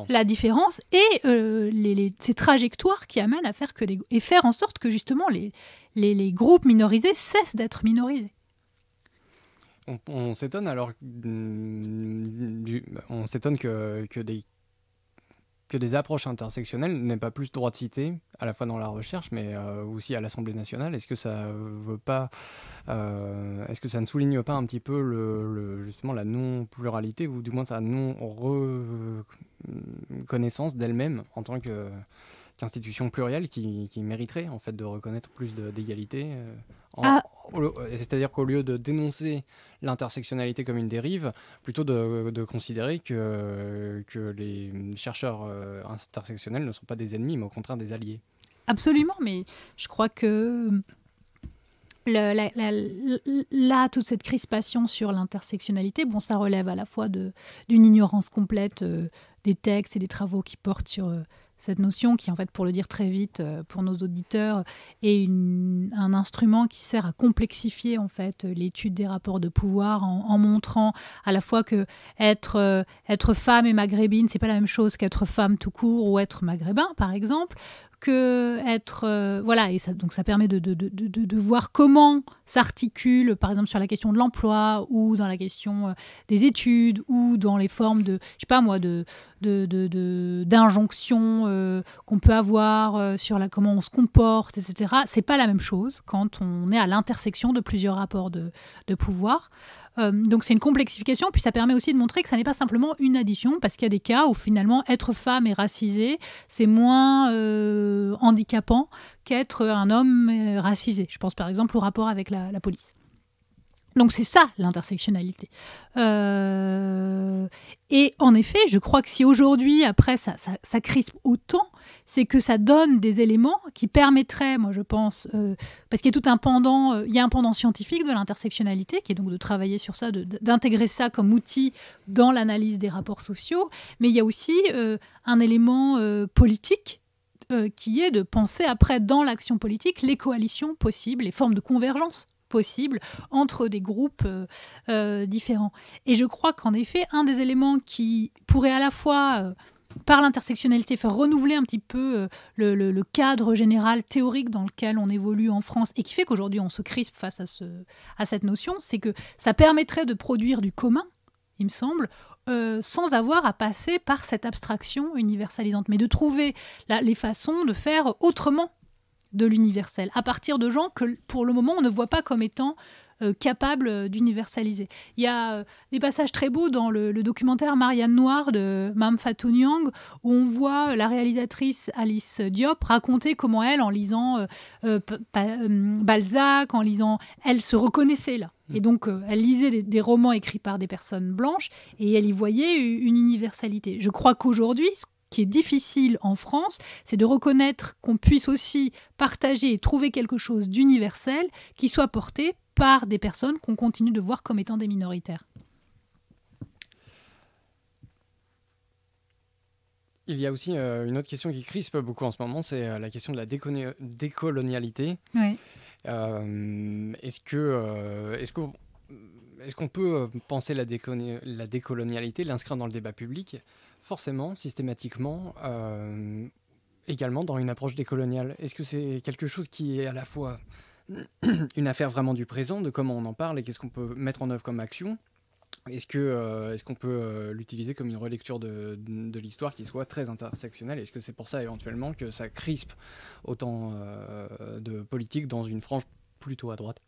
la différence. et euh, les, ces trajectoires qui amènent à faire que les, et faire en sorte que justement les, les, groupes minorisés cessent d'être minorisés. On, s'étonne alors, mm, on s'étonne que, que des que des approches intersectionnelles n'aient pas plus droit de citer, à la fois dans la recherche, mais euh, aussi à l'Assemblée nationale. Est-ce que ça veut pas, euh, est-ce que ça ne souligne pas un petit peu le, justement la non pluralité ou du moins sa non reconnaissance d'elle-même en tant qu'institution plurielle qui, mériterait en fait de reconnaître plus d'égalité euh, ah. C'est-à-dire qu'au lieu de dénoncer l'intersectionnalité comme une dérive, plutôt de, considérer que, que les chercheurs euh, intersectionnels ne sont pas des ennemis, mais au contraire des alliés. Absolument, mais je crois que là, toute cette crispation sur l'intersectionnalité, bon, ça relève à la fois d'une ignorance complète euh, des textes et des travaux qui portent sur cette notion qui, en fait, pour le dire très vite euh, pour nos auditeurs, est un instrument qui sert à complexifier en fait l'étude des rapports de pouvoir en, montrant à la fois que être, euh, être femme et maghrébine, c'est pas la même chose qu'être femme tout court ou être maghrébin, par exemple, que être euh, voilà et donc ça permet de, de, de, de voir comment s'articule par exemple sur la question de l'emploi ou dans la question euh, des études ou dans les formes de je sais pas moi de d'injonctions euh, qu'on peut avoir sur la comment on se comporte etc c'est pas la même chose quand on est à l'intersection de plusieurs rapports de pouvoir euh, donc c'est une complexification, puis ça permet aussi de montrer que ça n'est pas simplement une addition, parce qu'il y a des cas où finalement être femme et racisé, c'est moins euh, handicapant qu'être un homme euh, racisé. Je pense par exemple au rapport avec la police. Donc c'est ça l'intersectionnalité. Euh, et en effet, je crois que si aujourd'hui, après, ça, ça, crispe autant, c'est que ça donne des éléments qui permettraient, moi je pense, euh, parce qu'il y a tout un pendant, euh, il y a un pendant scientifique de l'intersectionnalité, qui est donc de travailler sur ça, d'intégrer ça comme outil dans l'analyse des rapports sociaux, mais il y a aussi un élément politique qui est de penser après dans l'action politique les coalitions possibles, les formes de convergence possible entre des groupes euh, euh, différents. Et je crois qu'en effet, un des éléments qui pourrait à la fois, euh, par l'intersectionnalité, faire renouveler un petit peu le, cadre général théorique dans lequel on évolue en France et qui fait qu'aujourd'hui on se crispe face à, ce, à cette notion, c'est que ça permettrait de produire du commun, il me semble, sans avoir à passer par cette abstraction universalisante, mais de trouver les façons de faire autrement de l'universel, à partir de gens que pour le moment on ne voit pas comme étant euh, capables d'universaliser. Il y a euh, des passages très beaux dans le, documentaire Marianne Noire de Mam Fatou Nyang où on voit la réalisatrice Alice Diop raconter comment elle, en lisant euh, Balzac, en lisant, elle se reconnaissait là. Mm. Et donc, elle lisait des, des, romans écrits par des personnes blanches et elle y voyait une universalité. Je crois qu'aujourd'hui, qui est difficile en France, c'est de reconnaître qu'on puisse aussi partager et trouver quelque chose d'universel qui soit porté par des personnes qu'on continue de voir comme étant des minoritaires. Il y a aussi une autre question qui crispe beaucoup en ce moment, c'est la question de la décolonialité. est-ce que, est-ce que est-ce qu'on peut penser la, la décolonialité, l'inscrire dans le débat public? Forcément, systématiquement, également dans une approche décoloniale. Est-ce que c'est quelque chose qui est à la fois une affaire vraiment du présent, de comment on en parle et qu'est-ce qu'on peut mettre en œuvre comme action? Est-ce euh, est-ce qu'on peut euh, l'utiliser comme une relecture de, l'histoire qui soit très intersectionnelle? Est-ce que c'est pour ça éventuellement que ça crispe autant euh, de politique dans une frange plutôt à droite?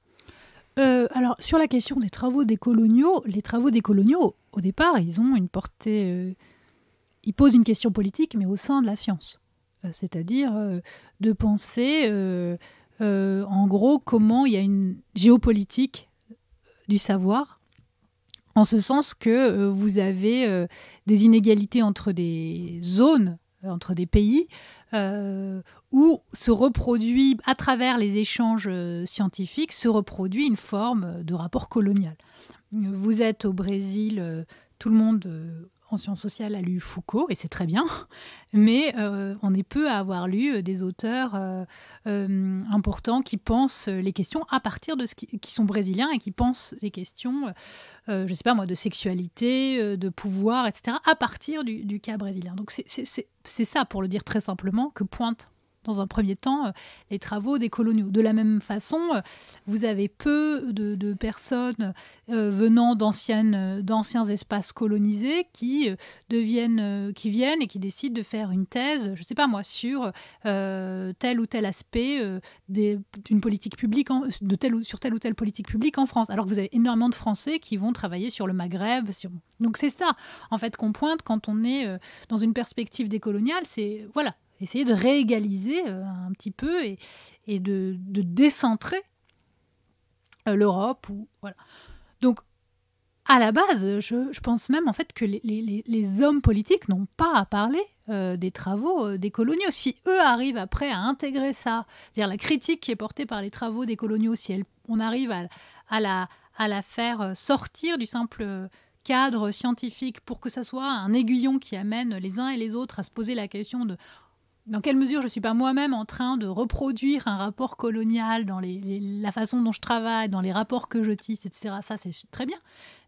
Alors, sur la question des travaux des coloniaux, les travaux des coloniaux, au départ, ils ont une portée. Ils posent une question politique, mais au sein de la science. C'est-à-dire de penser euh, en gros, comment il y a une géopolitique du savoir, en ce sens que euh, vous avez euh, des inégalités entre des zones, entre des pays, où se reproduit, à travers les échanges scientifiques, se reproduit une forme de rapport colonial. Vous êtes au Brésil, tout le monde en sciences sociales a lu Foucault, et c'est très bien, mais euh, on est peu à avoir lu euh, des auteurs euh, importants qui pensent les questions à partir de ce qui, sont brésiliens et qui pensent les questions, je ne sais pas moi, de sexualité, de pouvoir, etc., à partir du, du cas brésilien. Donc c'est ça, pour le dire très simplement, que pointe dans un premier temps euh, les travaux des coloniaux. De la même façon, euh, vous avez peu de, personnes euh, venant d'anciens espaces colonisés qui, deviennent, qui viennent et qui décident de faire une thèse, je ne sais pas moi, sur tel ou tel aspect d'une politique publique, de sur telle ou telle politique publique en France. Alors que vous avez énormément de Français qui vont travailler sur le Maghreb. Donc c'est ça, en fait, qu'on pointe quand on est dans une perspective décoloniale. C'est, voilà, essayer de réégaliser euh, un petit peu et, et de, de, décentrer euh, l'Europe. Ou, voilà. Donc, à la base, je, je, pense même en fait que les, les, hommes politiques n'ont pas à parler euh, des travaux des coloniaux. Si eux arrivent après à intégrer ça, c'est-à-dire la critique qui est portée par les travaux des coloniaux, si on arrive à, à, la, à la faire sortir du simple cadre scientifique pour que ça soit un aiguillon qui amène les uns et les autres à se poser la question de dans quelle mesure je ne suis pas moi-même en train de reproduire un rapport colonial dans la façon dont je travaille, dans les rapports que je tisse, etc. Ça, c'est très bien.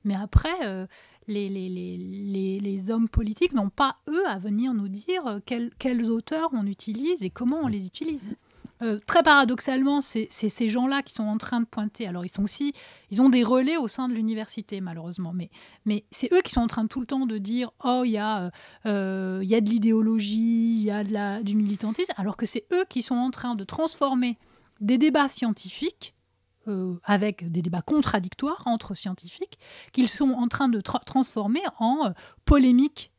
Mais après, euh, les, hommes politiques n'ont pas, eux, à venir nous dire euh, quels auteurs on utilise et comment on les utilise. Euh, très paradoxalement, c'est ces gens-là qui sont en train de pointer. Alors, ils sont aussi, ils ont des relais au sein de l'université, malheureusement, mais, c'est eux qui sont en train tout le temps de dire Oh, il y, a, euh, il y a de l'idéologie, il y a de la, du militantisme, alors que c'est eux qui sont en train de transformer des débats scientifiques euh, avec des débats contradictoires entre scientifiques, qu'ils sont en train de transformer en polémiques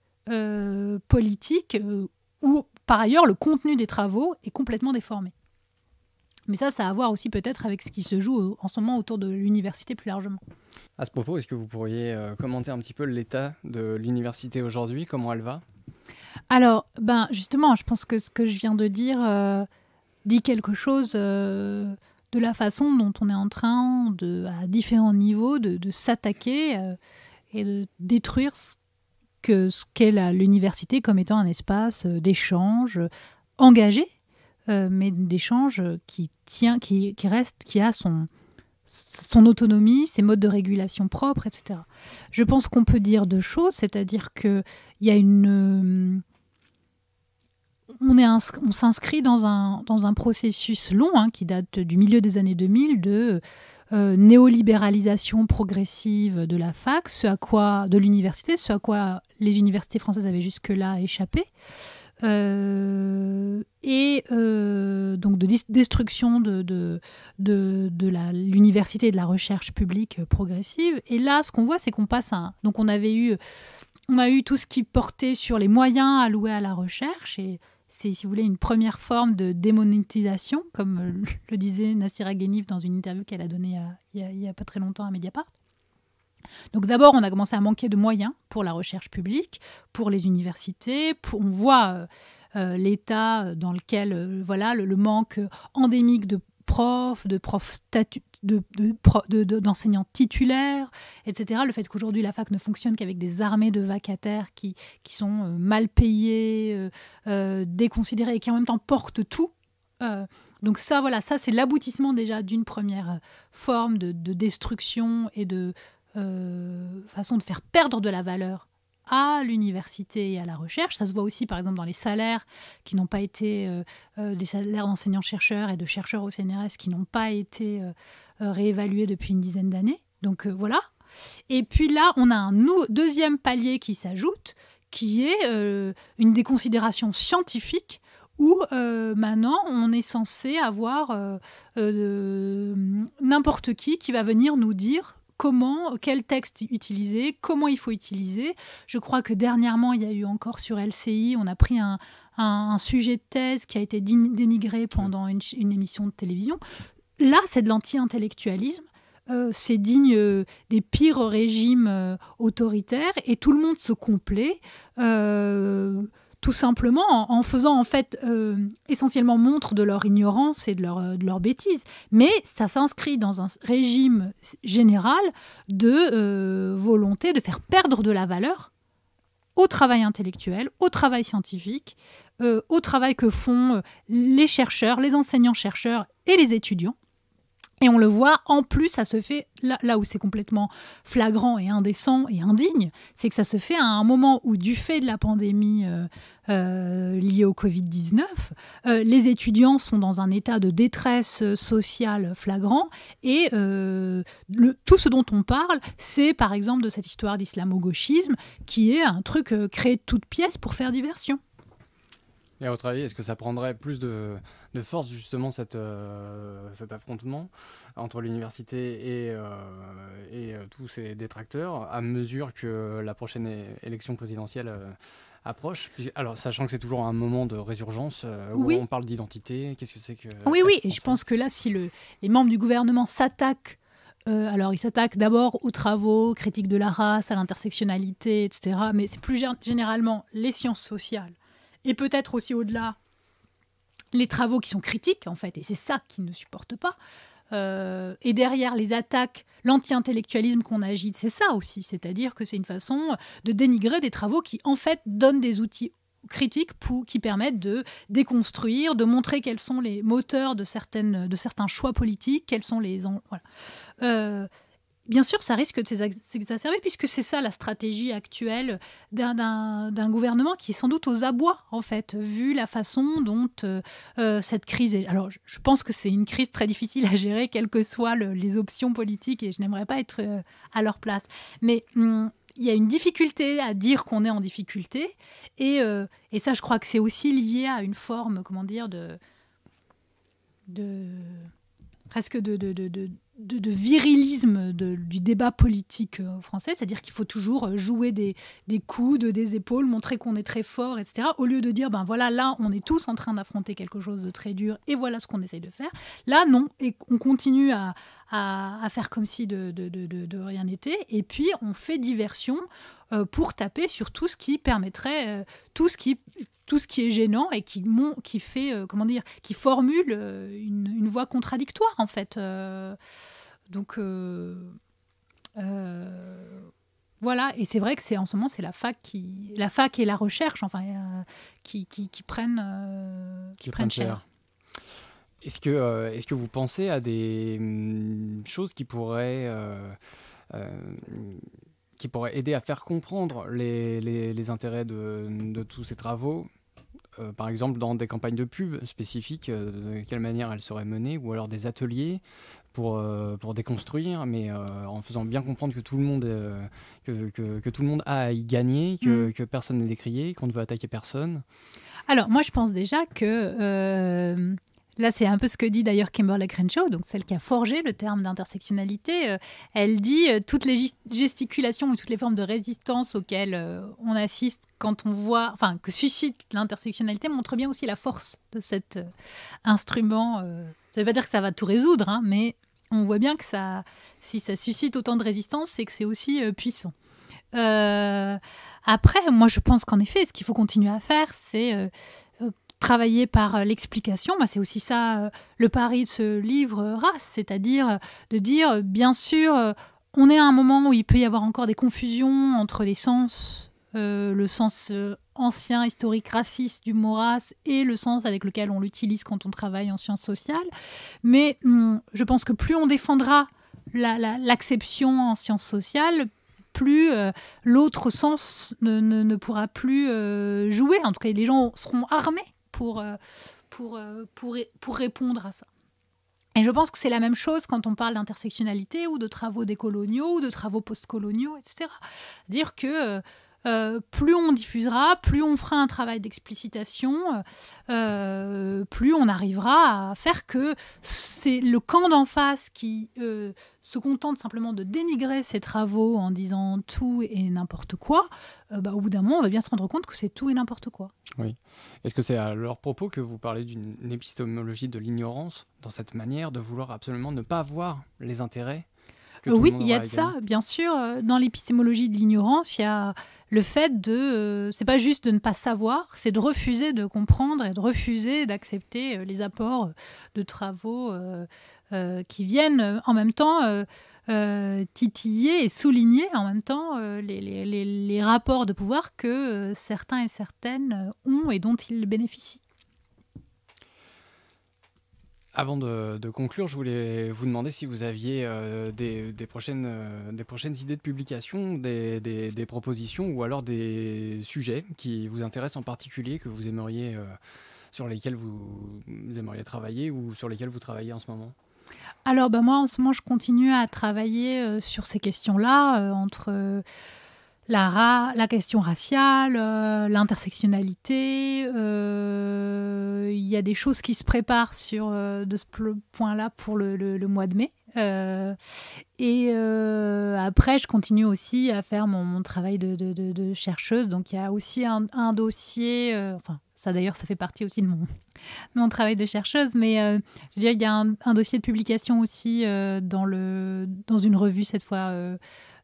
politiques où, par ailleurs, le contenu des travaux est complètement déformé. Mais ça, ça a à voir aussi peut-être avec ce qui se joue en ce moment autour de l'université plus largement. À ce propos, est-ce que vous pourriez euh, commenter un petit peu l'état de l'université aujourd'hui, comment elle va? Alors, ben justement, je pense que ce que je viens de dire euh, dit quelque chose euh, de la façon dont on est en train, de, à différents niveaux, de, s'attaquer et de détruire ce que ce qu'est l'université comme étant un espace d'échange engagé euh, mais d'échange qui tient, qui, reste, qui a son, autonomie, ses modes de régulation propres, etc. Je pense qu'on peut dire deux choses, c'est-à-dire qu'il y a une... On, est on s'inscrit dans un, dans un processus long hein, qui date du milieu des années 2000 de euh, néolibéralisation progressive de la fac, ce à quoi, de l'université, ce à quoi les universités françaises avaient jusque-là échappé. Euh, et euh, donc de destruction de, de, de, de l'université et de la recherche publique progressive. Et là, ce qu'on voit, c'est qu'on passe à... Donc on avait eu... On a eu tout ce qui portait sur les moyens alloués à la recherche et c'est, si vous voulez, une première forme de démonétisation, comme le disait Nassira Ghenif dans une interview qu'elle a donnée il n'y a, a, pas très longtemps à Mediapart. Donc d'abord, on a commencé à manquer de moyens pour la recherche publique, pour les universités. on voit euh, euh, l'état dans lequel, euh, voilà, le, manque endémique de profs, de profs d'enseignants de, titulaires, etc. Le fait qu'aujourd'hui la fac ne fonctionne qu'avec des armées de vacataires qui, qui sont mal payés, déconsidérés et qui en même temps portent tout. donc ça, voilà, ça c'est l'aboutissement déjà d'une première forme de, de, destruction et de façon de faire perdre de la valeur à l'université et à la recherche. Ça se voit aussi, par exemple, dans les salaires qui n'ont pas été, euh, euh, des salaires d'enseignants-chercheurs et de chercheurs au CNRS qui n'ont pas été euh, réévalués depuis une dizaine d'années. Donc voilà. Et puis là, on a un deuxième palier qui s'ajoute, qui est une déconsidération scientifique où maintenant on est censé avoir n'importe qui qui va venir nous dire comment, quel texte utiliser, comment il faut utiliser. Je crois que dernièrement, il y a eu encore sur LCI, on a pris un, sujet de thèse qui a été dénigré pendant une, émission de télévision. Là, c'est de l'anti-intellectualisme. Euh, c'est digne euh, des pires régimes euh, autoritaires et tout le monde se complaît tout simplement en, faisant en fait euh, essentiellement montre de leur ignorance et de leur, euh, de leur bêtise. Mais ça s'inscrit dans un régime général de euh, volonté de faire perdre de la valeur au travail intellectuel, au travail scientifique, au travail que font les chercheurs, les enseignants-chercheurs et les étudiants. Et on le voit, en plus, ça se fait là, où c'est complètement flagrant et indécent et indigne, c'est que ça se fait à un moment où, du fait de la pandémie euh, euh, liée au Covid-19, euh, les étudiants sont dans un état de détresse sociale flagrant et tout ce dont on parle, c'est par exemple de cette histoire d'islamo-gauchisme qui est un truc créé de toutes pièces pour faire diversion. Et à votre avis, est-ce que ça prendrait plus de, force justement cette, euh, cet affrontement entre l'université et, euh, et euh, tous ces détracteurs à mesure que la prochaine élection présidentielle approche? Alors, sachant que c'est toujours un moment de résurgence où on parle d'identité, qu'est-ce que c'est que... Oui, oui, et je pense que là, si le, les membres du gouvernement s'attaquent alors, ils s'attaquent d'abord aux travaux, critiques de la race, à l'intersectionnalité, etc. Mais c'est plus généralement les sciences sociales et peut-être aussi au-delà les travaux qui sont critiques en fait, et c'est ça qu'ils ne supportent pas. Euh, et derrière les attaques, l'anti-intellectualisme qu'on agite, c'est ça aussi, c'est-à-dire que c'est une façon de dénigrer des travaux qui en fait donnent des outils critiques qui permettent de déconstruire, de montrer quels sont les moteurs de, certaines, de certains choix politiques, quels sont les... Voilà. Euh, bien sûr, ça risque de s'exacerber, puisque c'est ça la stratégie actuelle d'un gouvernement qui est sans doute aux abois, en fait, vu la façon dont euh, euh, cette crise est. Alors, je pense que c'est une crise très difficile à gérer, quelles que soient les options politiques, et je n'aimerais pas être euh, à leur place. Mais. Hum, il y a une difficulté à dire qu'on est en difficulté, et, ça, je crois que c'est aussi lié à une forme, comment dire, de presque de, de, de, virilisme du débat politique euh, français, c'est-à-dire qu'il faut toujours euh, jouer des, des coudes, des épaules, montrer qu'on est très fort, etc. Au lieu de dire, ben voilà, là, on est tous en train d'affronter quelque chose de très dur et voilà ce qu'on essaye de faire. Là, non, et on continue à, à, faire comme si de, de, de, rien n'était, et puis on fait diversion euh, pour taper sur tout ce qui permettrait, tout ce qui tout ce qui est gênant et qui, qui fait, euh, comment dire, qui formule euh, une, une, voix contradictoire en fait. Euh. donc voilà, et c'est vrai que c'est en ce moment c'est la fac qui, la fac et la recherche, enfin, qui, qui, qui, prennent, qui, prennent cher. Est-ce que, est-ce que vous pensez à des hum, choses qui pourraient qui pourrait aider à faire comprendre les, les, intérêts de, de, tous ces travaux, euh, par exemple dans des campagnes de pub spécifiques, euh, de quelle manière elles seraient menées, ou alors des ateliers pour, euh, pour déconstruire, mais en faisant bien comprendre que tout le monde, que, que, que, tout le monde a à y gagner, que, mm. que personne n'est décrié, qu'on ne veut attaquer personne. Alors moi je pense déjà que Là, c'est un peu ce que dit d'ailleurs Kimberly Crenshaw, donc celle qui a forgé le terme d'intersectionnalité. Euh, elle dit euh, toutes les gesticulations ou toutes les formes de résistance auxquelles euh, on assiste quand on voit, enfin, que suscite l'intersectionnalité montrent bien aussi la force de cet instrument. ça ne veut pas dire que ça va tout résoudre, hein, mais on voit bien que ça, si ça suscite autant de résistance, c'est que c'est aussi puissant. après, moi, je pense qu'en effet, ce qu'il faut continuer à faire, c'est travailler par l'explication. Bah, c'est aussi ça le pari de ce livre race, c'est-à-dire de dire, bien sûr, on est à un moment où il peut y avoir encore des confusions entre les sens, le sens ancien, historique, raciste du mot race et le sens avec lequel on l'utilise quand on travaille en sciences sociales. Mais hum, je pense que plus on défendra l'acception en sciences sociales, plus euh, l'autre sens ne, pourra plus euh, jouer. En tout cas, les gens seront armés pour, euh, pour, pour, pour répondre à ça. Et je pense que c'est la même chose quand on parle d'intersectionnalité ou de travaux décoloniaux ou de travaux postcoloniaux, etc. Dire que euh, plus on diffusera, plus on fera un travail d'explicitation, euh, plus on arrivera à faire que c'est le camp d'en face qui euh, se contente simplement de dénigrer ses travaux en disant tout et n'importe quoi, bah, au bout d'un moment, on va bien se rendre compte que c'est tout et n'importe quoi. Oui. Est-ce que c'est à leur propos que vous parlez d'une épistémologie de l'ignorance, dans cette manière de vouloir absolument ne pas voir les intérêts oui, il y a de ça, bien sûr. Dans l'épistémologie de l'ignorance, il y a le fait de. Euh, c'est pas juste de ne pas savoir, c'est de refuser de comprendre et de refuser d'accepter euh, les apports de travaux euh, qui viennent en même temps. titiller et souligner en même temps les, les, rapports de pouvoir que certains et certaines ont et dont ils bénéficient. Avant de, conclure, je voulais vous demander si vous aviez euh, des, prochaines, euh, des prochaines idées de publication, des, propositions ou alors des sujets qui vous intéressent en particulier, que vous aimeriez, euh, sur lesquels vous, aimeriez travailler ou sur lesquels vous travaillez en ce moment? Alors, bah, moi, en ce moment, je continue à travailler sur ces questions-là, entre la, question raciale, euh, l'intersectionnalité. Euh, il y a des choses qui se préparent sur euh, de ce point-là pour le, mois de mai. et après, je continue aussi à faire mon, travail de, chercheuse. Donc, il y a aussi un, dossier, enfin, ça d'ailleurs, ça fait partie aussi de mon, travail de chercheuse, mais je dirais qu'il y a un, dossier de publication aussi dans une revue, cette fois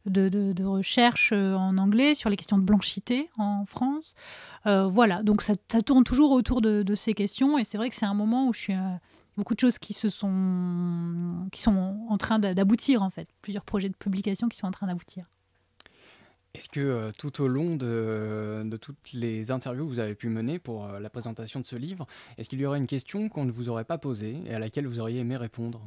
de, recherche euh, en anglais sur les questions de blanchité en France. Euh, voilà, donc ça, tourne toujours autour de, ces questions et c'est vrai que c'est un moment où je suis euh, beaucoup de choses qui se sont qui sont en train d'aboutir en fait, plusieurs projets de publication qui sont en train d'aboutir. Est-ce que tout au long de, de, toutes les interviews que vous avez pu mener pour la présentation de ce livre, est-ce qu'il y aurait une question qu'on ne vous aurait pas posée et à laquelle vous auriez aimé répondre?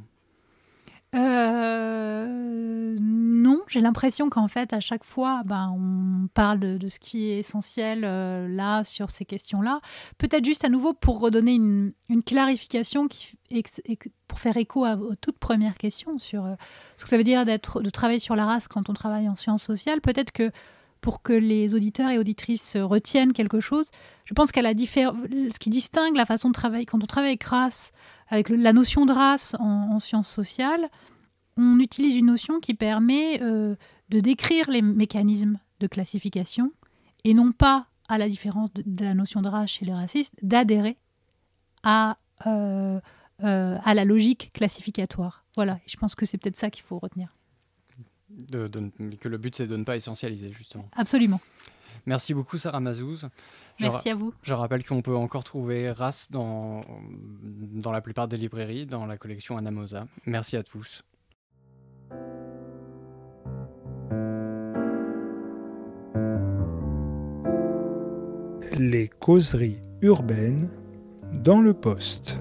Euh, non, j'ai l'impression qu'en fait, à chaque fois, ben, on parle de, ce qui est essentiel euh, là sur ces questions-là. Peut-être juste à nouveau pour redonner une, clarification qui, pour faire écho à vos toutes premières questions sur euh, ce que ça veut dire de travailler sur la race quand on travaille en sciences sociales. Peut-être que pour que les auditeurs et auditrices retiennent quelque chose, je pense qu'à la ce qui distingue la façon de travailler quand on travaille avec race avec la notion de race en, sciences sociales, on utilise une notion qui permet euh, de décrire les mécanismes de classification et non pas, à la différence de, la notion de race chez les racistes, d'adhérer à, euh, euh, à la logique classificatoire. Voilà, je pense que c'est peut-être ça qu'il faut retenir. Que le but, c'est de ne pas essentialiser, justement. Absolument. Merci beaucoup, Sarah Mazouz. Merci à vous. Je rappelle qu'on peut encore trouver Race dans, dans la plupart des librairies, dans la collection Anamosa. Merci à tous. Les causeries urbaines dans le poste.